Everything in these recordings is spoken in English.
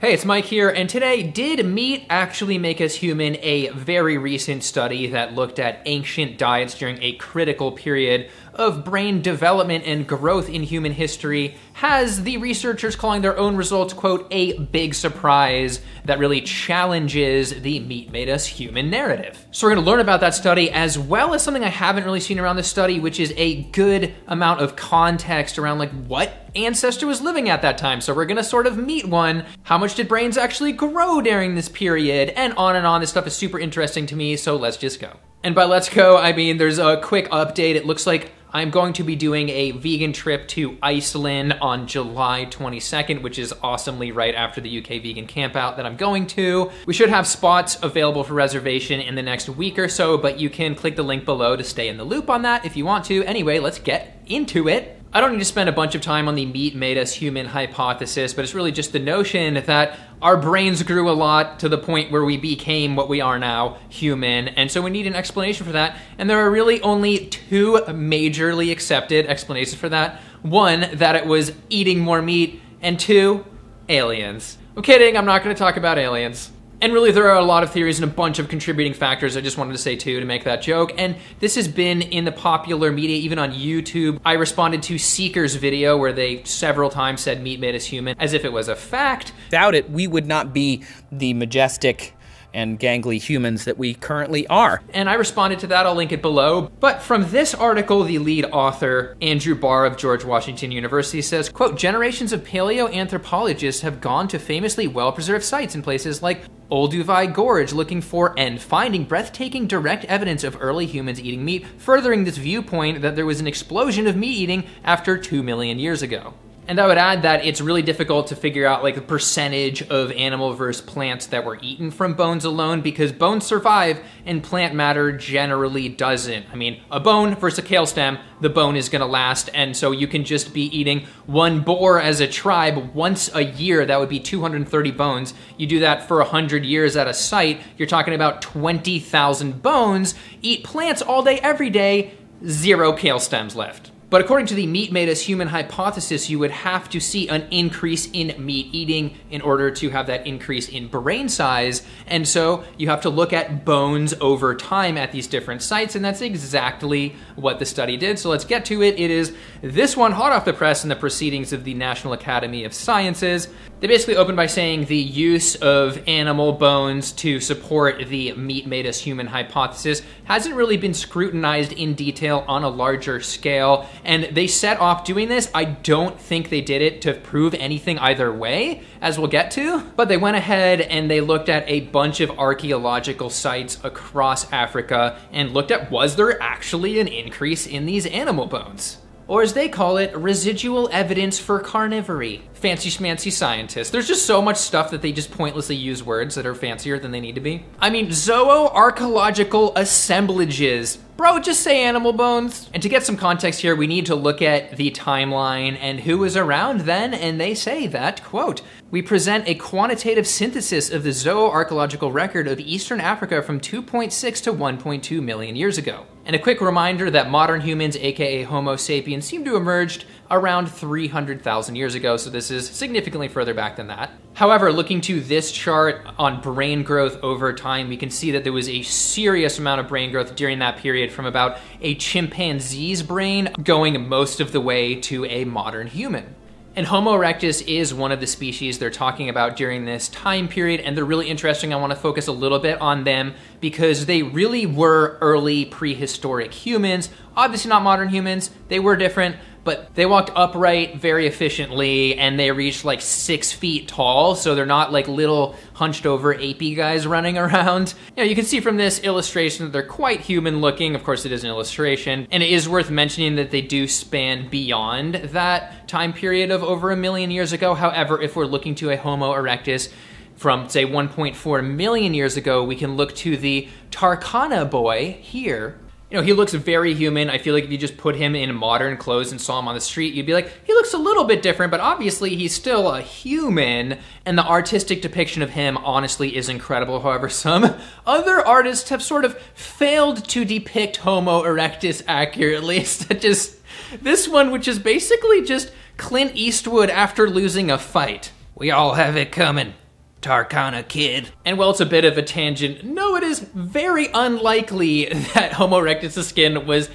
Hey, it's Mic here, and today, did meat actually make us human? A very recent study that looked at ancient diets during a critical period of brain development and growth in human history has the researchers calling their own results, quote, a big surprise that really challenges the meat made us human narrative. So we're gonna learn about that study as well as something I haven't really seen around this study, which is a good amount of context around like what ancestor was living at that time. So we're gonna sort of meet one. How much did brains actually grow during this period? And on and on. This stuff is super interesting to me, so let's just go. And by let's go, I mean there's a quick update. It looks like I'm going to be doing a vegan trip to Iceland on July 22nd, which is awesomely right after the UK vegan campout that I'm going to. We should have spots available for reservation in the next week or so, but you can click the link below to stay in the loop on that if you want to. Anyway, let's get into it. I don't need to spend a bunch of time on the meat made us human hypothesis, but it's really just the notion that our brains grew a lot to the point where we became what we are now, human. And so we need an explanation for that. And there are really only two majorly accepted explanations for that. One, that it was eating more meat, and two, aliens. I'm kidding, I'm not gonna talk about aliens. And really, there are a lot of theories and a bunch of contributing factors. I just wanted to say too to make that joke. And this has been in the popular media, even on YouTube. I responded to Seeker's video where they several times said meat made us human as if it was a fact. Without it, we would not be the majestic and gangly humans that we currently are. And I responded to that, I'll link it below. But from this article, the lead author, Andrew Barr of George Washington University says, quote, generations of paleoanthropologists have gone to famously well-preserved sites in places like Olduvai Gorge looking for and finding breathtaking direct evidence of early humans eating meat, furthering this viewpoint that there was an explosion of meat eating after 2 million years ago. And I would add that it's really difficult to figure out like the percentage of animal versus plants that were eaten from bones alone because bones survive and plant matter generally doesn't. I mean, a bone versus a kale stem, the bone is gonna last. And so you can just be eating one boar as a tribe once a year. That would be 230 bones. You do that for 100 years at a site, you're talking about 20,000 bones. Eat plants all day, every day, zero kale stems left. But according to the meat made us human hypothesis, you would have to see an increase in meat eating in order to have that increase in brain size. And so you have to look at bones over time at these different sites, and that's exactly what the study did. So let's get to it. It is this one hot off the press in the proceedings of the National Academy of Sciences. They basically opened by saying the use of animal bones to support the meat made us human hypothesis hasn't really been scrutinized in detail on a larger scale. And they set off doing this. I don't think they did it to prove anything either way, as we'll get to. But they went ahead and they looked at a bunch of archaeological sites across Africa and looked at was there actually an increase in these animal bones? Or as they call it, residual evidence for carnivory. Fancy schmancy scientists. There's just so much stuff that they just pointlessly use words that are fancier than they need to be. I mean, zooarchaeological assemblages. Bro, just say animal bones. And to get some context here, we need to look at the timeline and who was around then, and they say that, quote, we present a quantitative synthesis of the zooarchaeological record of Eastern Africa from 2.6 to 1.2 million years ago. And a quick reminder that modern humans, aka Homo sapiens, seem to have emerged around 300,000 years ago, so this is significantly further back than that. However, looking to this chart on brain growth over time, we can see that there was a serious amount of brain growth during that period from about a chimpanzee's brain going most of the way to a modern human. And Homo erectus is one of the species they're talking about during this time period, and they're really interesting. I want to focus a little bit on them because they really were early prehistoric humans. Obviously, not modern humans, they were different, but they walked upright very efficiently and they reached like six feet tall, so they're not like little hunched over apey guys running around. You know, you can see from this illustration that they're quite human looking. Of course, it is an illustration. And it is worth mentioning that they do span beyond that time period of over a million years ago. However, if we're looking to a Homo erectus, from say 1.4 million years ago, we can look to the Turkana boy here, you know, he looks very human. I feel like if you just put him in modern clothes and saw him on the street, you'd be like, he looks a little bit different, but obviously he's still a human. And the artistic depiction of him, honestly, is incredible. However, some other artists have sort of failed to depict Homo erectus accurately, such as this one, which is basically just Clint Eastwood after losing a fight. We all have it coming. Turkana kid. And while it's a bit of a tangent, no, it is very unlikely that Homo erectus' skin was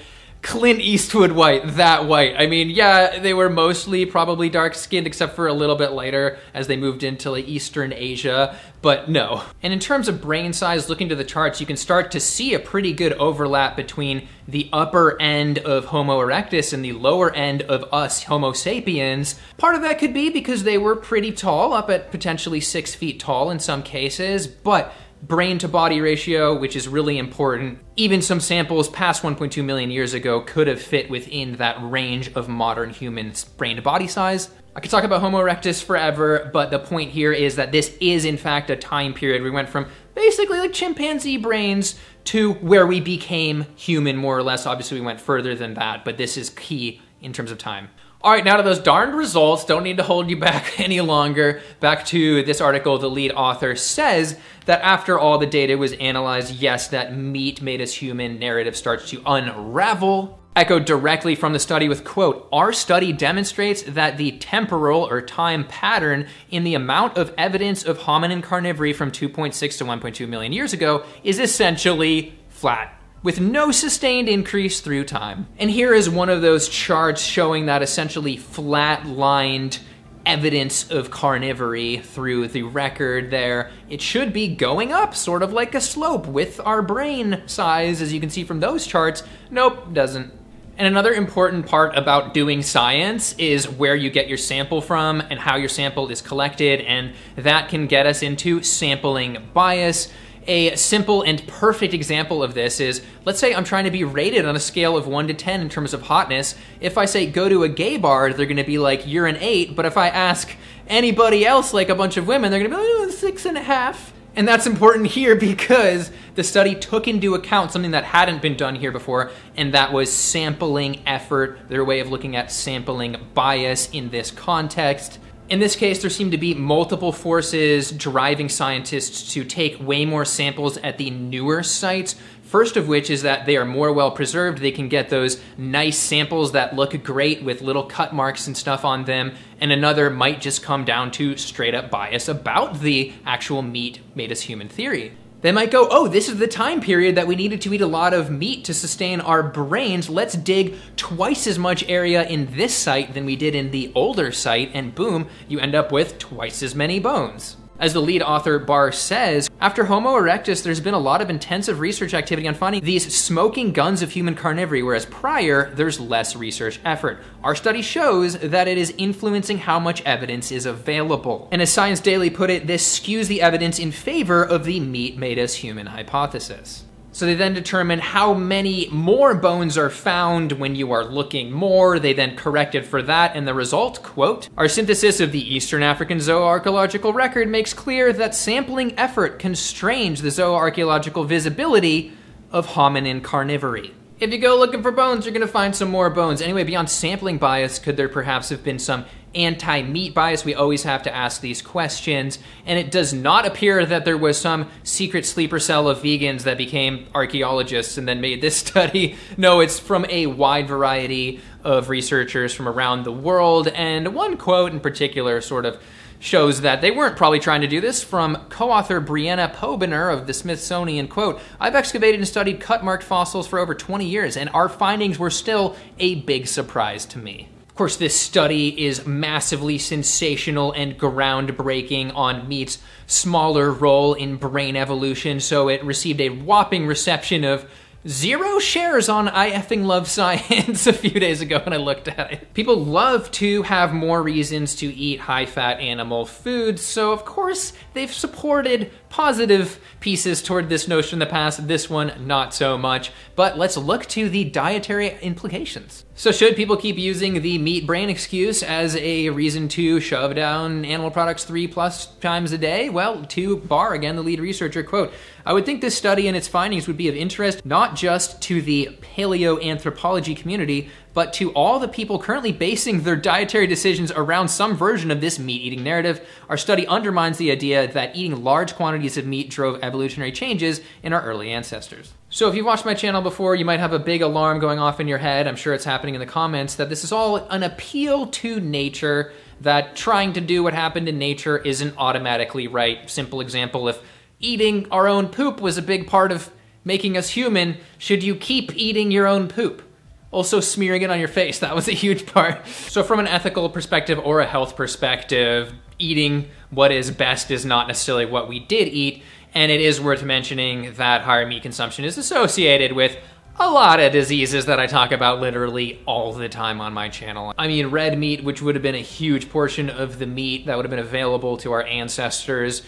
Clint Eastwood white, that white. I mean, yeah, they were mostly probably dark skinned, except for a little bit later as they moved into like Eastern Asia, but no. And in terms of brain size, looking to the charts, you can start to see a pretty good overlap between the upper end of Homo erectus and the lower end of us, Homo sapiens. Part of that could be because they were pretty tall, up at potentially six feet tall in some cases, but brain to body ratio, which is really important. Even some samples past 1.2 million years ago could have fit within that range of modern humans' brain to body size. I could talk about Homo erectus forever, but the point here is that this is in fact a time period. We went from basically like chimpanzee brains to where we became human, more or less. Obviously, we went further than that, but this is key in terms of time. All right, now to those darned results. Don't need to hold you back any longer. Back to this article, the lead author says that after all the data was analyzed, yes, that meat made us human narrative starts to unravel. Echoed directly from the study with quote, our study demonstrates that the temporal or time pattern in the amount of evidence of hominin carnivory from 2.6 to 1.2 million years ago is essentially flat with no sustained increase through time. And here is one of those charts showing that essentially flat-lined evidence of carnivory through the record there. It should be going up, sort of like a slope with our brain size, as you can see from those charts. Nope, doesn't. And another important part about doing science is where you get your sample from and how your sample is collected, and that can get us into sampling bias. A simple and perfect example of this is let's say I'm trying to be rated on a scale of 1 to 10 in terms of hotness. If I say go to a gay bar, they're going to be like, you're an 8. But if I ask anybody else, like a bunch of women, they're going to be like, oh, six and a half. And that's important here because the study took into account something that hadn't been done here before, and that was sampling effort, their way of looking at sampling bias in this context. In this case, there seem to be multiple forces driving scientists to take way more samples at the newer sites. First of which is that they are more well preserved. They can get those nice samples that look great with little cut marks and stuff on them. And another might just come down to straight up bias about the actual meat made us human theory. They might go, oh, this is the time period that we needed to eat a lot of meat to sustain our brains. Let's dig twice as much area in this site than we did in the older site, and boom, you end up with twice as many bones. As the lead author Barr says, after Homo erectus, there's been a lot of intensive research activity on finding these smoking guns of human carnivory, whereas prior, there's less research effort. Our study shows that it is influencing how much evidence is available. And as Science Daily put it, this skews the evidence in favor of the meat made us human hypothesis. So they then determine how many more bones are found when you are looking more. They then corrected for that, and the result, quote, our synthesis of the Eastern African zooarchaeological record makes clear that sampling effort constrains the zooarchaeological visibility of hominin carnivory. If you go looking for bones, you're to find some more bones. Anyway, beyond sampling bias, could there perhaps have been some anti meat bias? We always have to ask these questions. And it does not appear that there was some secret sleeper cell of vegans that became archaeologists and then made this study. No, it's from a wide variety of researchers from around the world. And one quote in particular sort of shows that they weren't probably trying to do this from co-author Brianna Pobiner of the Smithsonian quote I've excavated and studied cut marked fossils for over 20 years and our findings were still a big surprise to me. Of course, this study is massively sensational and groundbreaking on meat's smaller role in brain evolution, so it received a whopping reception of zero shares on I effing love science a few days ago when I looked at it. People love to have more reasons to eat high fat animal foods, so of course they've supported positive pieces toward this notion in the past, this one not so much. But let's look to the dietary implications. So, should people keep using the meat brain excuse as a reason to shove down animal products three plus times a day? Well, to Barr, again, the lead researcher, quote, I would think this study and its findings would be of interest not just to the paleoanthropology community, but to all the people currently basing their dietary decisions around some version of this meat eating narrative, our study undermines the idea that eating large quantities of meat drove evolutionary changes in our early ancestors. So if you've watched my channel before, you might have a big alarm going off in your head. I'm sure it's happening in the comments that this is all an appeal to nature that trying to do what happened in nature isn't automatically right. Simple example if eating our own poop was a big part of making us human, should you keep eating your own poop? Also, smearing it on your face, that was a huge part. So, from an ethical perspective or a health perspective, eating what is best is not necessarily what we did eat. And it is worth mentioning that higher meat consumption is associated with a lot of diseases that I talk about literally all the time on my channel. I mean, red meat, which would have been a huge portion of the meat that would have been available to our ancestors,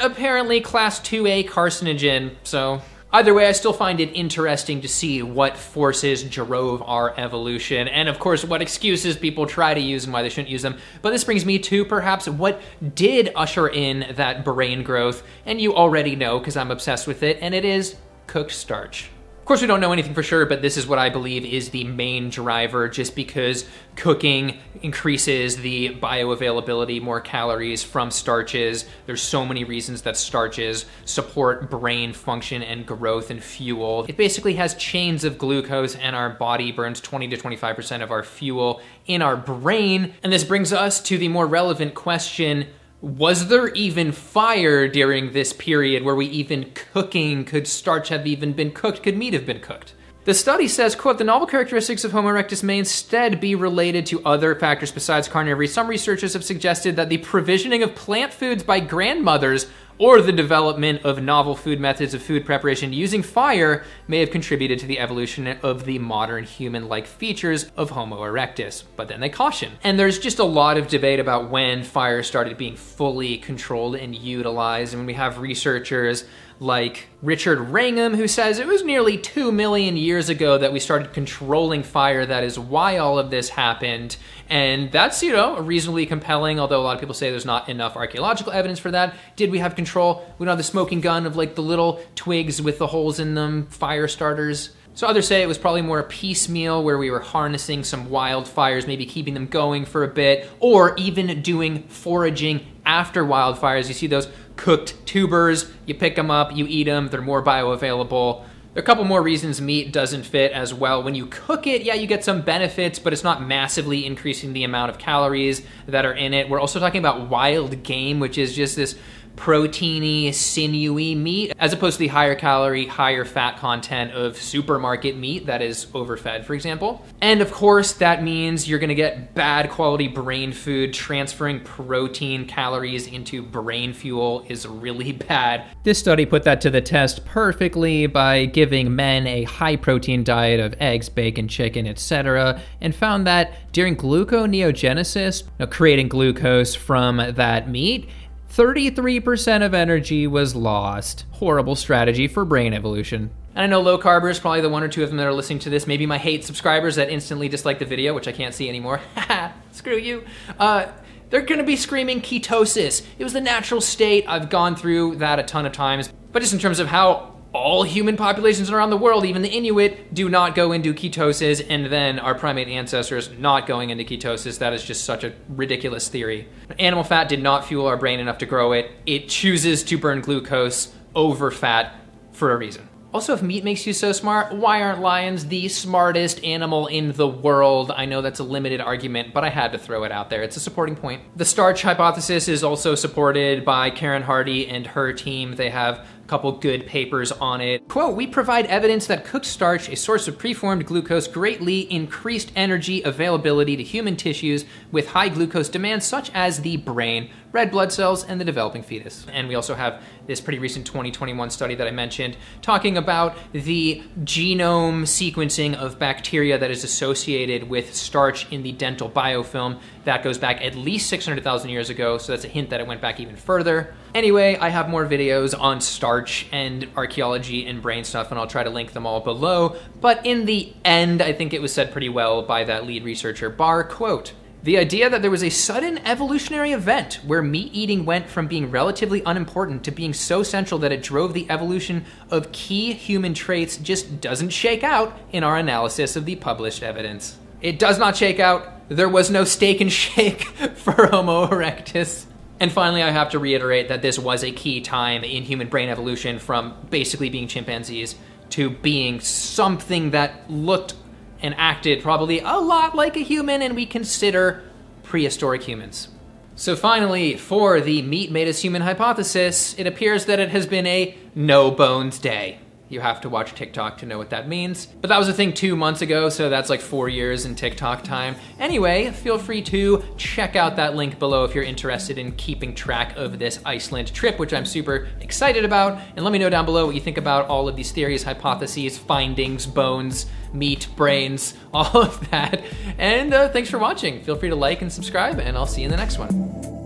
apparently class 2A carcinogen, so Either way, I still find it interesting to see what forces drove our evolution, and of course, what excuses people try to use and why they shouldn't use them. But this brings me to perhaps what did usher in that brain growth, and you already know because I'm obsessed with it, and it is cooked starch. Of course, we don't know anything for sure, but this is what I believe is the main driver just because cooking increases the bioavailability, more calories from starches. There's so many reasons that starches support brain function and growth and fuel. It basically has chains of glucose, and our body burns 20 to 25% of our fuel in our brain. And this brings us to the more relevant question was there even fire during this period? Were we even cooking? Could starch have even been cooked? Could meat have been cooked? The study says, quote, the novel characteristics of Homo erectus may instead be related to other factors besides carnivory. Some researchers have suggested that the provisioning of plant foods by grandmothers or the development of novel food methods of food preparation using fire may have contributed to the evolution of the modern human like features of Homo erectus. But then they caution. And there's just a lot of debate about when fire started being fully controlled and utilized. And we have researchers like Richard Wrangham, who says it was nearly 2 million years ago that we started controlling fire. That is why all of this happened. And that's, you know, reasonably compelling, although a lot of people say there's not enough archaeological evidence for that. Did we have control? We don't have the smoking gun of like the little twigs with the holes in them, fire starters. So others say it was probably more a piecemeal where we were harnessing some wildfires, maybe keeping them going for a bit, or even doing foraging after wildfires. You see those cooked tubers, you pick them up, you eat them, they're more bioavailable. There are a couple more reasons meat doesn't fit as well. When you cook it, yeah, you get some benefits, but it's not massively increasing the amount of calories that are in it. We're also talking about wild game, which is just this proteiny, sinewy meat, as opposed to the higher calorie, higher fat content of supermarket meat that is overfed, for example. And of course, that means you're gonna get bad quality brain food. Transferring protein calories into brain fuel is really bad. This study put that to the test perfectly by giving men a high protein diet of eggs, bacon, chicken, etc., and found that during gluconeogenesis, creating glucose from that meat, 33% of energy was lost. Horrible strategy for brain evolution. And I know low carbers, probably the one or two of them that are listening to this, maybe my hate subscribers that instantly dislike the video, which I can't see anymore. Screw you. Uh, they're gonna be screaming ketosis. It was the natural state. I've gone through that a ton of times. But just in terms of how all human populations around the world, even the Inuit, do not go into ketosis, and then our primate ancestors not going into ketosis. That is just such a ridiculous theory. Animal fat did not fuel our brain enough to grow it. It chooses to burn glucose over fat for a reason. Also, if meat makes you so smart, why aren't lions the smartest animal in the world? I know that's a limited argument, but I had to throw it out there. It's a supporting point. The starch hypothesis is also supported by Karen Hardy and her team. They have couple good papers on it. Quote, we provide evidence that cooked starch, a source of preformed glucose, greatly increased energy availability to human tissues with high glucose demands such as the brain, red blood cells, and the developing fetus. And we also have this pretty recent 2021 study that I mentioned talking about the genome sequencing of bacteria that is associated with starch in the dental biofilm. That goes back at least 600,000 years ago, so that's a hint that it went back even further. Anyway, I have more videos on starch and archaeology and brain stuff, and I'll try to link them all below. But in the end, I think it was said pretty well by that lead researcher, Barr, quote, the idea that there was a sudden evolutionary event where meat eating went from being relatively unimportant to being so central that it drove the evolution of key human traits just doesn't shake out in our analysis of the published evidence. It does not shake out. There was no steak and shake for Homo erectus. And finally, I have to reiterate that this was a key time in human brain evolution from basically being chimpanzees to being something that looked and acted probably a lot like a human, and we consider prehistoric humans. So finally, for the meat made us human hypothesis, it appears that it has been a no bones day. You have to watch TikTok to know what that means. But that was a thing two months ago, so that's like four years in TikTok time. Anyway, feel free to check out that link below if you're interested in keeping track of this Iceland trip, which I'm super excited about. And let me know down below what you think about all of these theories, hypotheses, findings, bones, meat, brains, all of that. And uh, thanks for watching. Feel free to like and subscribe, and I'll see you in the next one.